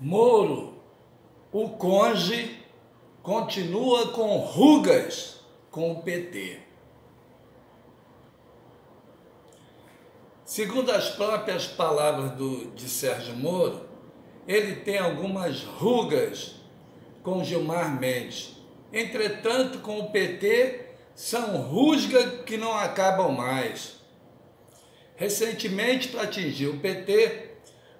Moro, o conge, continua com rugas com o PT. Segundo as próprias palavras do, de Sérgio Moro, ele tem algumas rugas com Gilmar Mendes. Entretanto, com o PT, são rusgas que não acabam mais. Recentemente, para atingir o PT,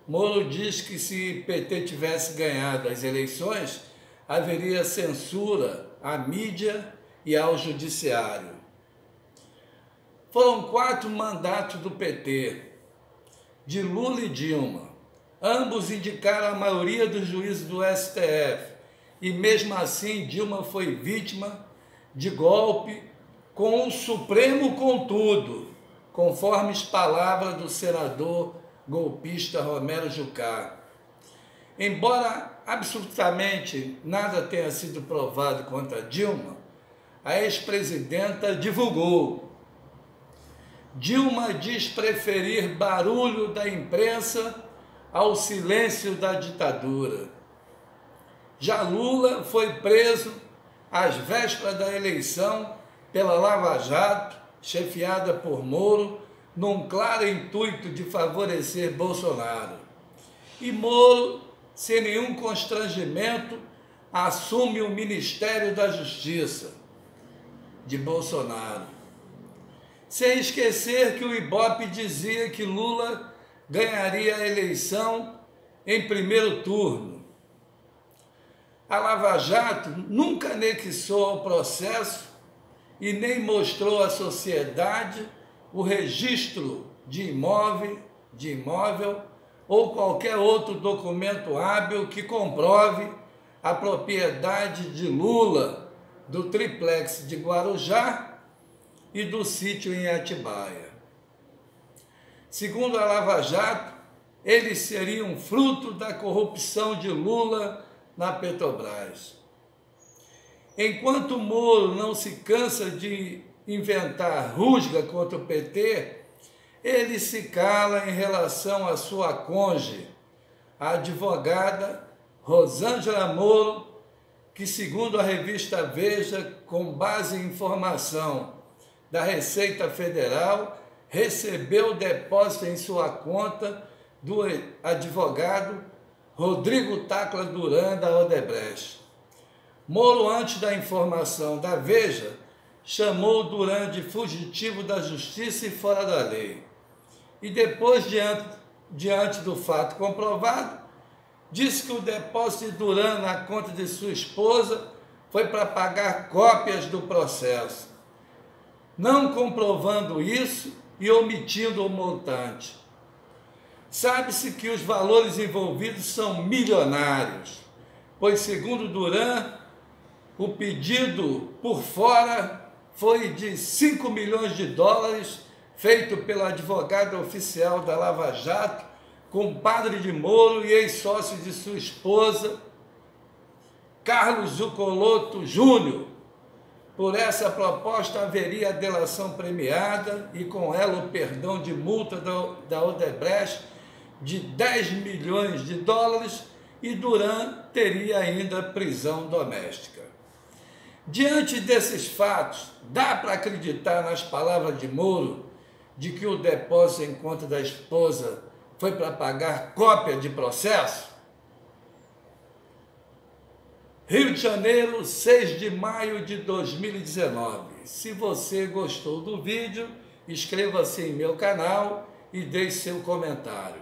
Moro diz que se PT tivesse ganhado as eleições, haveria censura à mídia e ao judiciário. Foram quatro mandatos do PT, de Lula e Dilma. Ambos indicaram a maioria dos juízes do STF, e mesmo assim Dilma foi vítima de golpe com o Supremo contudo, conforme as palavras do senador golpista Romero Jucá. Embora absolutamente nada tenha sido provado contra Dilma, a ex-presidenta divulgou. Dilma diz preferir barulho da imprensa ao silêncio da ditadura. Já Lula foi preso às vésperas da eleição pela Lava Jato, chefiada por Moro, num claro intuito de favorecer Bolsonaro. E Moro, sem nenhum constrangimento, assume o Ministério da Justiça de Bolsonaro. Sem esquecer que o Ibope dizia que Lula ganharia a eleição em primeiro turno. A Lava Jato nunca anexou ao processo e nem mostrou à sociedade o registro de imóvel, de imóvel ou qualquer outro documento hábil que comprove a propriedade de Lula do triplex de Guarujá e do sítio em Atibaia. Segundo a Lava Jato, eles seriam fruto da corrupção de Lula na Petrobras. Enquanto Moro não se cansa de inventar rusga contra o PT, ele se cala em relação à sua conge, a advogada Rosângela Moro, que, segundo a revista Veja, com base em informação da Receita Federal, recebeu depósito em sua conta do advogado Rodrigo Tacla Duran da Odebrecht. Moro, antes da informação da Veja, chamou Duran de fugitivo da justiça e fora da lei. E depois, diante, diante do fato comprovado, disse que o depósito de Duran na conta de sua esposa foi para pagar cópias do processo, não comprovando isso e omitindo o montante. Sabe-se que os valores envolvidos são milionários, pois, segundo Duran, o pedido por fora foi de 5 milhões de dólares, feito pelo advogado oficial da Lava Jato, compadre de Moro e ex-sócio de sua esposa, Carlos Zucoloto Júnior. Por essa proposta haveria a delação premiada e com ela o perdão de multa da Odebrecht de 10 milhões de dólares e Duran teria ainda prisão doméstica. Diante desses fatos, dá para acreditar nas palavras de Moro de que o depósito em conta da esposa foi para pagar cópia de processo? Rio de Janeiro, 6 de maio de 2019. Se você gostou do vídeo, inscreva-se em meu canal e deixe seu comentário.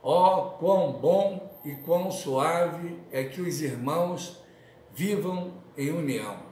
Ó, oh, quão bom e quão suave é que os irmãos vivam em união.